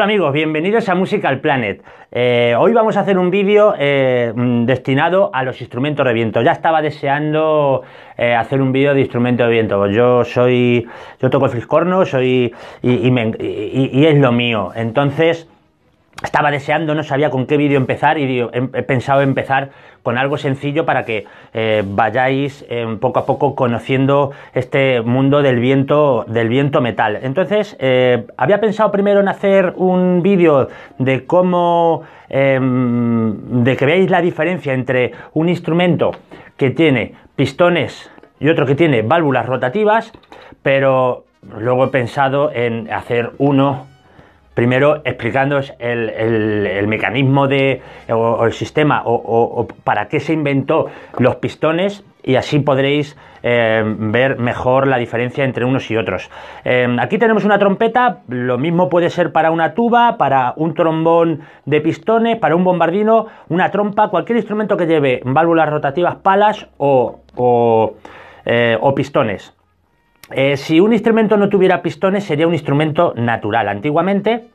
Hola amigos, bienvenidos a Musical Planet. Eh, hoy vamos a hacer un vídeo eh, mm, destinado a los instrumentos de viento. Ya estaba deseando eh, hacer un vídeo de instrumentos de viento. Yo soy, yo toco el fliscorno, soy y es lo mío. Entonces estaba deseando, no sabía con qué vídeo empezar y he, pensado empezar con algo sencillo para que eh, vayáis eh, poco a poco conociendo este mundo del viento, del viento metal. Entonces, eh, había pensado primero en hacer un vídeo de cómo, em, de que veáis la diferencia entre un instrumento que tiene pistones y otro que tiene válvulas rotativas, pero luego he pensado en hacer uno primero explicándoos el, mecanismo de, o, el sistema o, para qué se inventó los pistones y así podréis eh, ver mejor la diferencia entre unos y otros. Eh, aquí tenemos una trompeta, lo mismo puede ser para una tuba, para un trombón de pistones, para un bombardino, una trompa, cualquier instrumento que lleve válvulas rotativas, palas o, o eh, pistones. Eh, si un instrumento no tuviera pistones sería un instrumento natural. Antiguamente,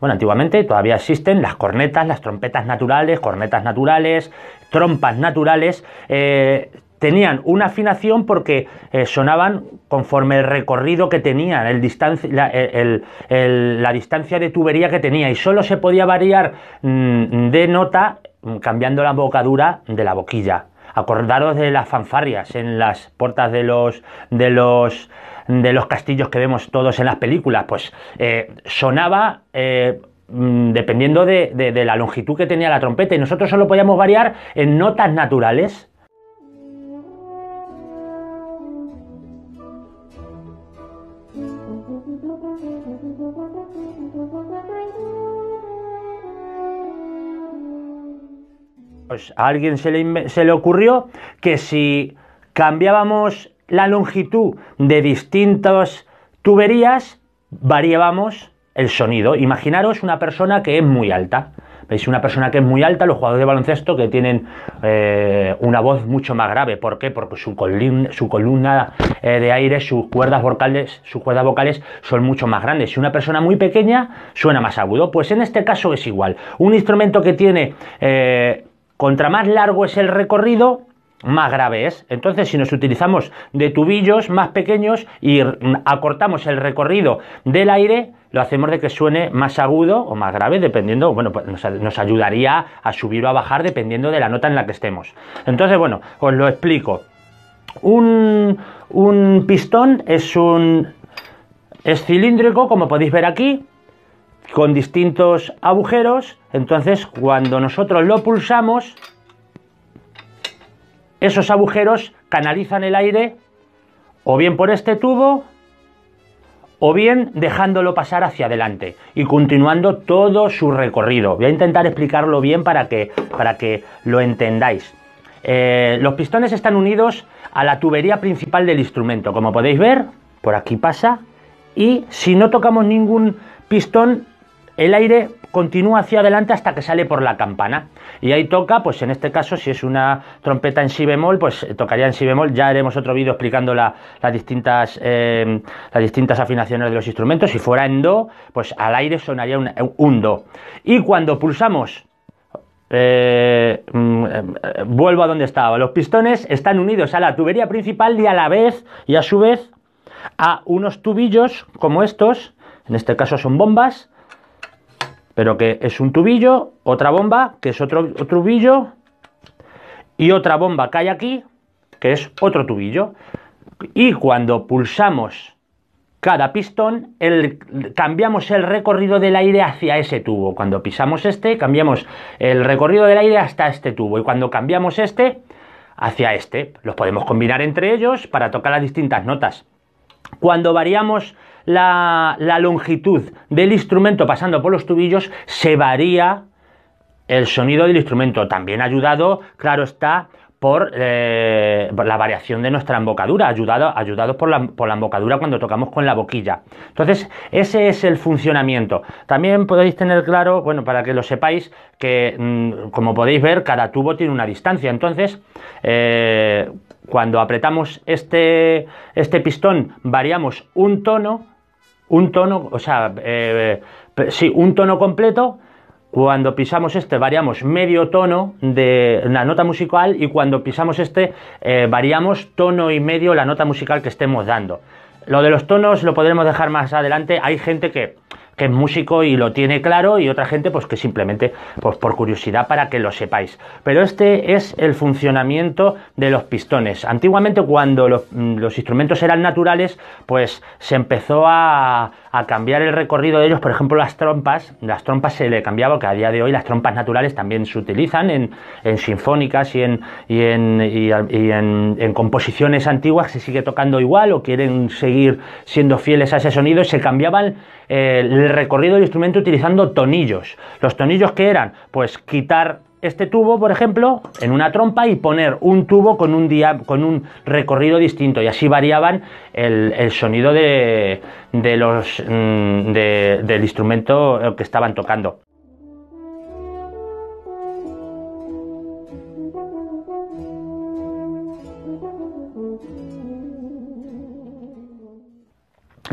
bueno, antiguamente todavía existen las cornetas, las trompetas naturales, cornetas naturales, trompas naturales. Eh, tenían una afinación porque eh, sonaban conforme el recorrido que tenían, el la, la, distancia de tubería que tenía y solo se podía variar mm, de nota mm, cambiando la bocadura de la boquilla. Acordaros de las fanfarrias en las puertas de los, de los, de los castillos que vemos todos en las películas. Pues eh, sonaba eh, mm, dependiendo de, de la longitud que tenía la trompeta y nosotros solo podíamos variar en notas naturales. pues a alguien se le, se le ocurrió que si cambiábamos la longitud de distintas tuberías, variábamos el sonido. Imaginaros una persona que es muy alta. ¿Veis? Una persona que es muy alta, los jugadores de baloncesto que tienen eh, una voz mucho más grave. ¿Por qué? Porque su columna, su columna eh, de aire, sus cuerdas vocales, sus cuerdas vocales son mucho más grandes. Si una persona muy pequeña suena más agudo, pues en este caso es igual. Un instrumento que tiene eh, Contra más largo es el recorrido, más grave es. Entonces, si nos utilizamos de tubillos más pequeños y acortamos el recorrido del aire, lo hacemos de que suene más agudo o más grave, dependiendo, bueno, pues nos, ayudaría a subir o a bajar dependiendo de la nota en la que estemos. Entonces, bueno, os lo explico. Un, un pistón es un es cilíndrico, como podéis ver aquí, con distintos agujeros. Entonces, cuando nosotros lo pulsamos, esos agujeros canalizan el aire o bien por este tubo o bien dejándolo pasar hacia adelante y continuando todo su recorrido. Voy a intentar explicarlo bien para que, para que lo entendáis. Eh, los pistones están unidos a la tubería principal del instrumento. Como podéis ver, por aquí pasa. Y si no tocamos ningún pistón, el aire continúa hacia adelante hasta que sale por la campana. Y ahí toca, pues en este caso, si es una trompeta en si bemol, pues tocaría en si bemol. Ya haremos otro vídeo explicando las, distintas, eh, las distintas afinaciones de los instrumentos. Si fuera en do, pues al aire sonaría un, do. Y cuando pulsamos eh, mm, eh, vuelvo a donde estaba. Los pistones están unidos a la tubería principal y a la vez y a su vez a unos tubillos como estos. En este caso son bombas pero que es un tubillo, otra bomba, que es otro, tubillo, y otra bomba que hay aquí, que es otro tubillo. Y cuando pulsamos cada pistón, cambiamos el recorrido del aire hacia ese tubo. Cuando pisamos este, cambiamos el recorrido del aire hasta este tubo. Y cuando cambiamos este, hacia este. Los podemos combinar entre ellos para tocar las distintas notas. Cuando variamos la, longitud del instrumento pasando por los tubillos, se varía el sonido del instrumento. También ayudado, claro está, por, eh, la variación de nuestra embocadura, ayudado, ayudados por la, por la, embocadura cuando tocamos con la boquilla. Entonces, ese es el funcionamiento. También podéis tener claro, bueno, para que lo sepáis, que mm, como podéis ver, cada tubo tiene una distancia. Entonces, eh, cuando apretamos este, este pistón, variamos un tono un tono, o sea, eh, sí, un tono completo. Cuando pisamos este variamos medio tono de la nota musical y cuando pisamos este eh, variamos tono y medio la nota musical que estemos dando. Lo de los tonos lo podremos dejar más adelante. Hay gente que que es músico y lo tiene claro y otra gente pues que simplemente pues por curiosidad para que lo sepáis. Pero este es el funcionamiento de los pistones. Antiguamente cuando los, mm, instrumentos eran naturales pues se empezó a, cambiar el recorrido de ellos, por ejemplo las trompas, las trompas se le cambiaba que a día de hoy las trompas naturales también se utilizan en, sinfónicas y en, y, en, y en, en composiciones antiguas se sigue tocando igual o quieren seguir siendo fieles a ese sonido y se cambiaban el recorrido del instrumento utilizando tonillos. Los tonillos que eran, pues quitar este tubo, por ejemplo, en una trompa y poner un tubo con un, con un recorrido distinto y así variaban el, sonido de, los, mm, del instrumento que estaban tocando.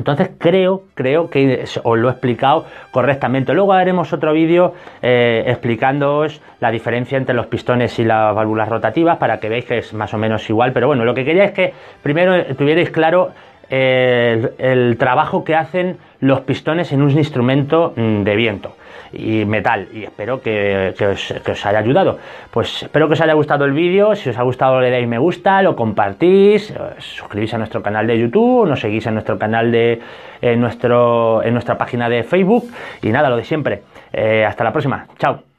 Entonces creo, creo que os lo he explicado correctamente. Luego haremos otro vídeo eh, explicándoos la diferencia entre los pistones y las válvulas rotativas para que veáis que es más o menos igual. Pero bueno, lo que quería es que primero tuvierais claro el trabajo que hacen los pistones en un instrumento mm, de viento y metal. Y espero que, os, haya ayudado. Pues espero que os haya gustado el vídeo. Si os ha gustado le dais me gusta lo compartís suscribís a nuestro canal de youtube nos seguís en nuestro canal de en nuestro en nuestra página de facebook. Y nada lo de siempre. Eh, hasta la próxima. Chao